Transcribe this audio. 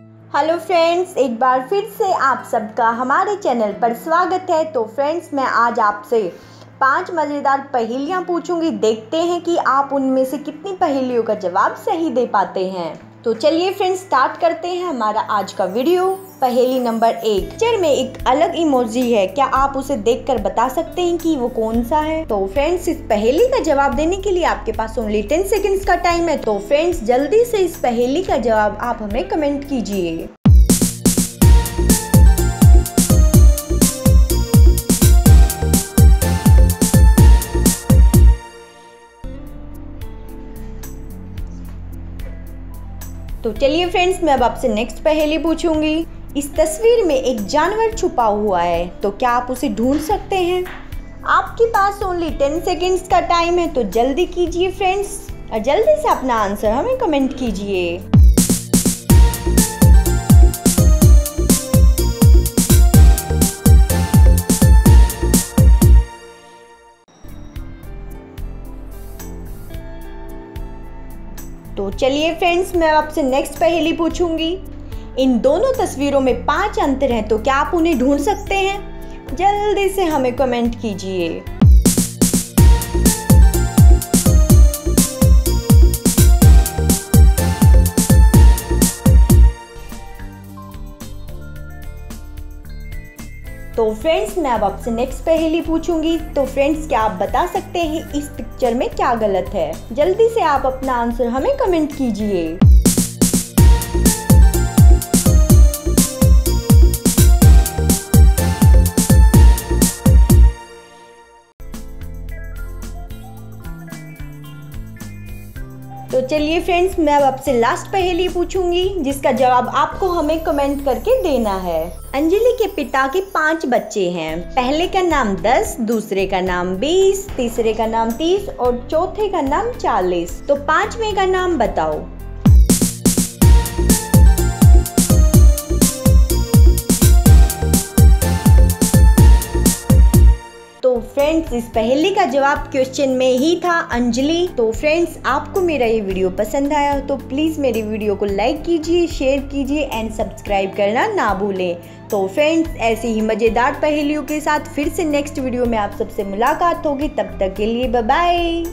Hello friends, एक बार फिर से आप सबका हमारे चैनल पर स्वागत है। तो फ्रेंड्स, मैं आज आपसे पाँच मज़ेदार पहेलियाँ पूछूँगी। देखते हैं कि आप उनमें से कितनी पहेलियों का जवाब सही दे पाते हैं। तो चलिए फ्रेंड्स, स्टार्ट करते हैं हमारा आज का वीडियो। पहेली नंबर एक। पिक्चर में एक अलग इमोजी है। क्या आप उसे देखकर बता सकते हैं कि वो कौन सा है? तो फ्रेंड्स इस पहेली का जवाब देने के लिए आपके पास ओनली टेन सेकेंड्स का टाइम है। तो फ्रेंड्स जल्दी से इस पहेली का जवाब आप हमें कमेंट कीजिए। तो चलिए फ्रेंड्स मैं अब आपसे नेक्स्ट पहेली पूछूँगी। इस तस्वीर में एक जानवर छुपा हुआ है तो क्या आप उसे ढूंढ सकते हैं? आपके पास ओनली टेन सेकेंड्स का टाइम है तो जल्दी कीजिए फ्रेंड्स और जल्दी से अपना आंसर हमें कमेंट कीजिए। तो चलिए फ्रेंड्स मैं आपसे नेक्स्ट पहेली पूछूँगी। इन दोनों तस्वीरों में पाँच अंतर हैं तो क्या आप उन्हें ढूंढ सकते हैं? जल्दी से हमें कमेंट कीजिए। तो फ्रेंड्स, मैं अब आपसे नेक्स्ट पहेली पूछूँगी। तो फ्रेंड्स, क्या आप बता सकते हैं इस पिक्चर में क्या गलत है? जल्दी से आप अपना आंसर हमें कमेंट कीजिए। तो चलिए फ्रेंड्स मैं अब आपसे लास्ट पहेली पूछूँगी, जिसका जवाब आपको हमें कमेंट करके देना है। अंजलि के पिता के पाँच बच्चे हैं। पहले का नाम दस, दूसरे का नाम बीस, तीसरे का नाम तीस और चौथे का नाम चालीस। तो पांचवे का नाम बताओ। फ्रेंड्स, इस पहली का जवाब क्वेश्चन में ही था अंजलि। तो फ्रेंड्स, आपको मेरा ये वीडियो पसंद आया तो प्लीज़ मेरी वीडियो को लाइक कीजिए शेयर कीजिए एंड सब्सक्राइब करना ना भूलें। तो फ्रेंड्स, ऐसी ही मज़ेदार पहेलियों के साथ फिर से नेक्स्ट वीडियो में आप सबसे मुलाकात होगी। तब तक के लिए बाय